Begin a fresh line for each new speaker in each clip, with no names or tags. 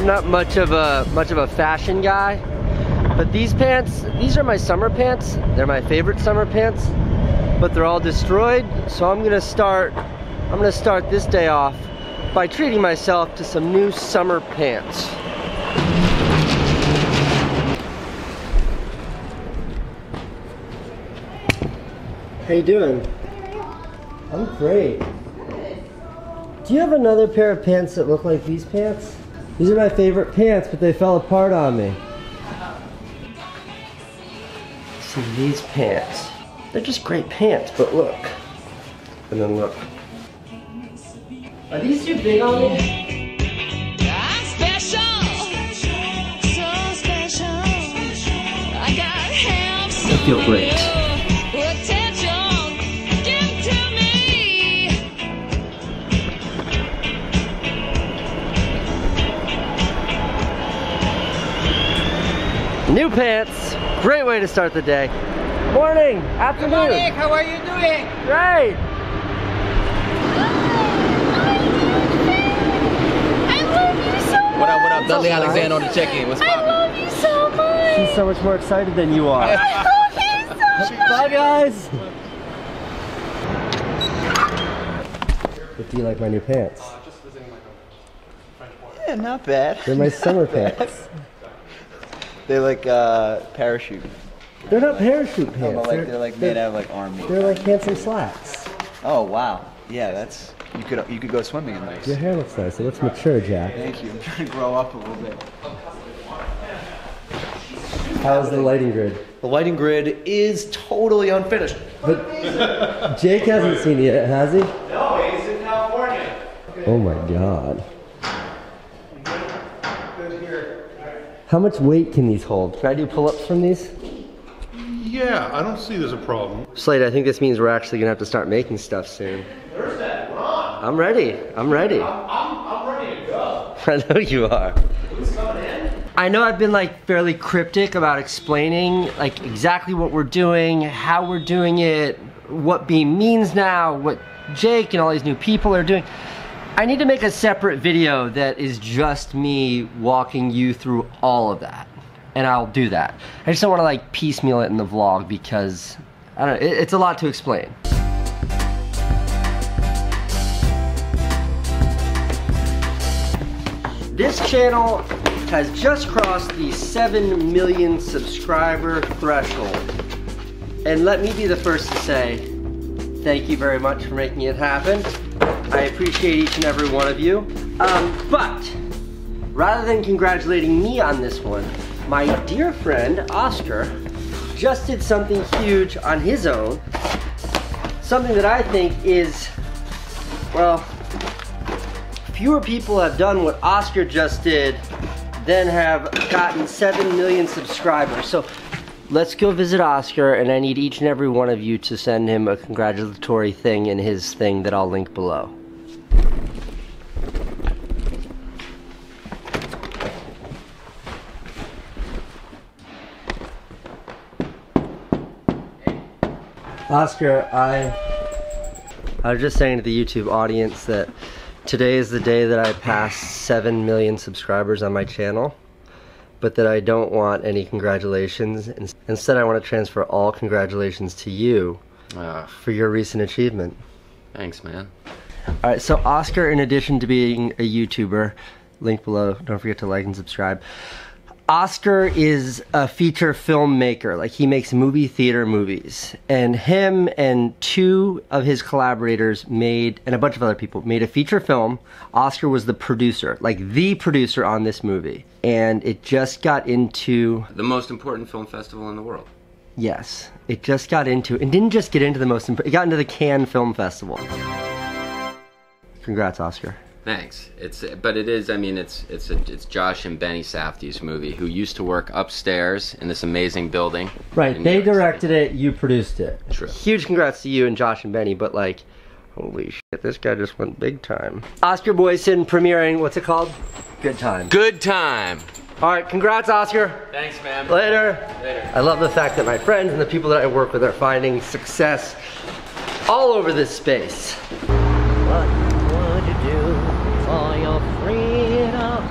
I'm not much of a much of a fashion guy, but these pants, these are my summer pants. They're my favorite summer pants, but they're all destroyed. So I'm gonna start, I'm gonna start this day off by treating myself to some new summer pants. How you doing? I'm great. Do you have another pair of pants that look like these pants? These are my favorite pants, but they fell apart on me. See these pants. They're just great pants, but look. And then look. Are these too big on me?
I'm special, so special. I got hands.
I feel great. New pants. Great way to start the day. Morning, afternoon.
Morning, how are you doing?
Great.
I love you so much.
What up, what up? Dudley Alexander on the check-in. What's
I
poppin'?
love you so much.
She's so much more excited than you are.
I love you so much.
Bye, guys. But do you like my new pants?
Yeah, not bad.
They're my summer pants.
They're like uh, parachute.
They're not parachute
No,
pants.
but like they're like made out of like army.
They're like handsome slacks.
Oh wow. Yeah, that's you could you could go swimming in those.
Your hair looks nice. It looks mature, Jack.
Thank you. I'm trying to grow up a little bit.
How's the lighting grid?
The lighting grid is totally unfinished.
But Jake hasn't seen it yet, has he?
No, he's in California.
Oh my god. How much weight can these hold? Can I do pull-ups from these?
Yeah, I don't see there's a problem.
Slade, I think this means we're actually gonna have to start making stuff soon. I'm ready. I'm ready.
I'm ready to go.
I know you are. I know I've been like fairly cryptic about explaining like exactly what we're doing, how we're doing it, what Beme means now, what Jake and all these new people are doing. I need to make a separate video that is just me walking you through all of that. And I'll do that. I just don't want to like piecemeal it in the vlog because I don't know, it- it's a lot to explain. This channel has just crossed the 7 million subscriber threshold. And let me be the first to say, thank you very much for making it happen. I appreciate each and every one of you. Um, but, rather than congratulating me on this one, my dear friend, Oscar, just did something huge on his own. Something that I think is, well, fewer people have done what Oscar just did than have gotten 7 million subscribers. So let's go visit Oscar, and I need each and every one of you to send him a congratulatory thing in his thing that I'll link below. Oscar, I I was just saying to the YouTube audience that today is the day that I pass 7 million subscribers on my channel, but that I don't want any congratulations. Instead, I want to transfer all congratulations to you
Ah,
for your recent achievement.
thanks, man.
All right, so Oscar, in addition to being a YouTuber, link below, don't forget to like and subscribe. Oscar is a feature filmmaker. Like he makes movie theater movies. And him and two of his collaborators made, and a bunch of other people, made a feature film. Oscar was the producer, like the producer on this movie. And it just got into,
The most important film festival in the world.
yes, it just got into, and didn't just get into the most, important, it got into the Cannes Film Festival. Congrats, Oscar.
Thanks. It's but it is. I mean, it's it's a, it's Josh and Benny Safdie's movie, who used to work upstairs in this amazing building.
Right, they
New York City.
directed it, you produced it.
True.
Huge congrats to you and Josh and Benny, but like, holy shit, this guy just went big time. Oscar Boyson premiering, what's it called? Good time.
Good time.
All right, congrats, Oscar.
Thanks, man.
Later.
Later.
I love the fact that my friends and the people that I work with are finding success all over this space. What would you do for your freedom.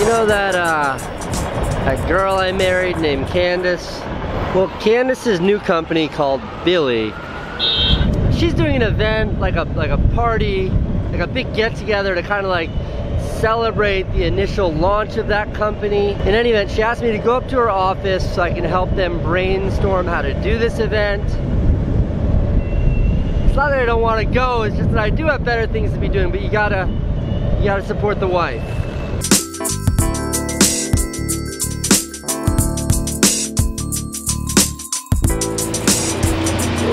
You know that uh, that girl I married named Candice? Well, Candice's new company called Billy. She's doing an event, like a like a party, like a big get together to kind of like celebrate the initial launch of that company. In any event, she asked me to go up to her office so I can help them brainstorm how to do this event. It's not that I don't want to go, it's just that I do have better things to be doing, but you gotta you gotta support the wife.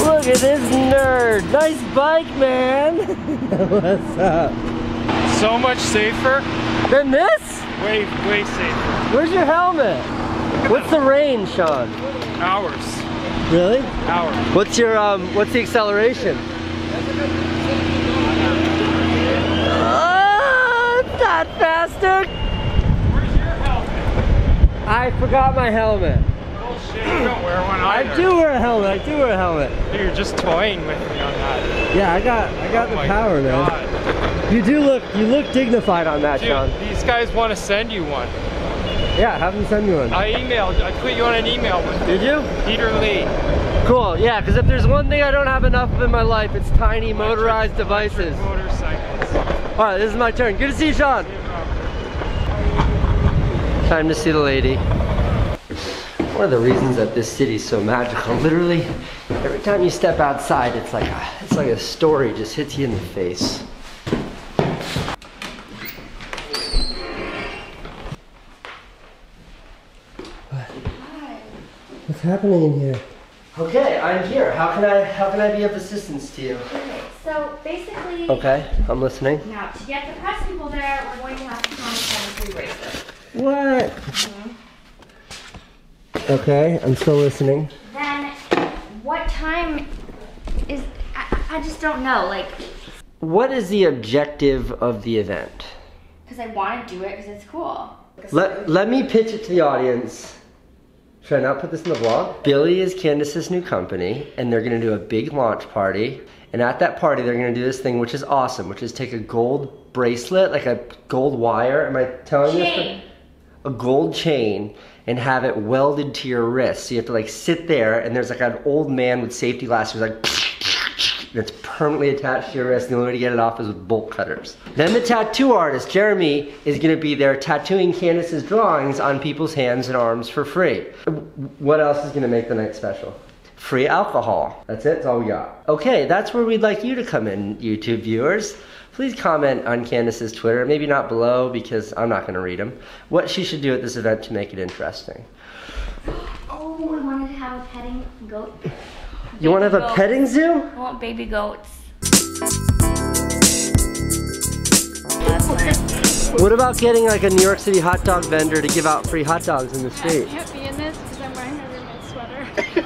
Look at this nerd. Nice bike, man. What's up?
So much safer.
Than this?
Way, way safer.
Where's your helmet? What's the range, Sean?
Hours.
Really?
Hours.
What's your um what's the acceleration? Oh, it's not faster.
Where's your helmet?
I forgot my helmet.
Bullshit, you don't wear one
I do wear a helmet. I do wear a helmet.
You're just toying with me on that.
Yeah, I got I got
Oh
the power, man. You do look you look dignified on that,
Dude,
Sean.
these guys want to send you one.
Yeah, have them send me one.
I emailed, I put you on an email with
Did you?
Peter Lee.
Cool. Yeah, because if there's one thing I don't have enough of in my life, it's tiny motorized devices.
Motorcycles.
All right, this is my turn. Good to see you, Sean. Time to see the lady. One of the reasons that this city's so magical, literally, every time you step outside, it's like a, it's like a story just hits you in the face. What's happening in here? Okay, I'm here. How can I how can I be of assistance to you?
Okay, so basically,
Okay, I'm listening.
now to get the press people there, we're going to have to promise them free bracelets.
What? Mm-hmm. Okay, I'm still listening.
Then, what time is? I, I just don't know, like,
What is the objective of the event?
because I want to do it because it's cool.
Let, let me pitch it to the audience. Should I not put this in the vlog? Billy is Candice's new company, and they're gonna do a big launch party. And at that party, they're gonna do this thing which is awesome, which is take a gold bracelet, like a gold wire. Am I telling you?
Chain.
A gold chain, and have it welded to your wrist. So you have to like sit there, and there's like an old man with safety glasses, like, and it's permanently attached to your wrist. The only way to get it off is with bolt cutters. Then the tattoo artist, Jeremy, is gonna be there tattooing Candice's drawings on people's hands and arms for free. What else is gonna make the night special? Free alcohol. That's it, that's all we got. Okay, that's where we'd like you to come in, YouTube viewers. Please comment on Candice's Twitter, maybe not below because I'm not gonna read them, what she should do at this event to make it interesting.
Oh, I wanted to have a petting goat.
You wanna have a petting zoo?
I want baby goats.
What about getting like a New York City hot dog vendor to give out free hot dogs in the street?
can't be in this because I'm wearing my roommate's sweater.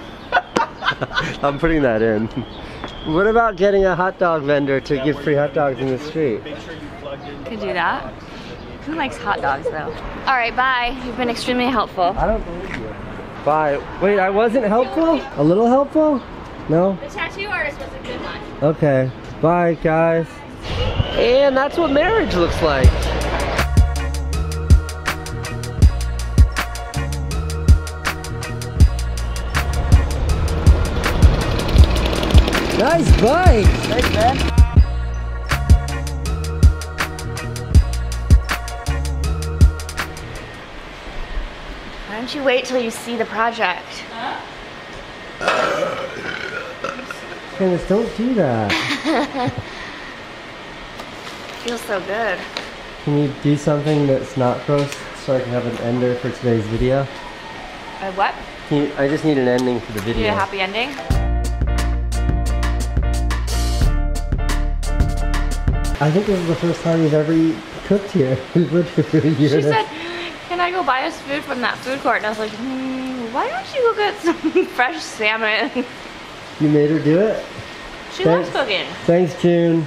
I'm putting that in. What about getting a hot dog vendor to give free hot dogs in the street?
Could do that. Who likes hot dogs though? All right, bye. You've been extremely helpful.
I don't believe you. Bye. Wait, I wasn't helpful? A little helpful? No?
The tattoo artist was a good one.
Okay. Bye, guys. And that's what marriage looks like. Nice bike. Thanks, man.
Don't you wait till you see the project?
Candice, don't do that.
Feels so good.
Can you do something that's not gross so I can have an ender for today's video?
Uh, what?
You, I just need an ending for the
You
video.
need a happy ending?
I think this is the first time you've ever cooked here. We've lived here for a year.
She said, can I go buy us food from that food court? And I was like, hmm, why don't you go get some fresh salmon?
You made her do it?
She
Thanks.
loves cooking.
Thanks, June.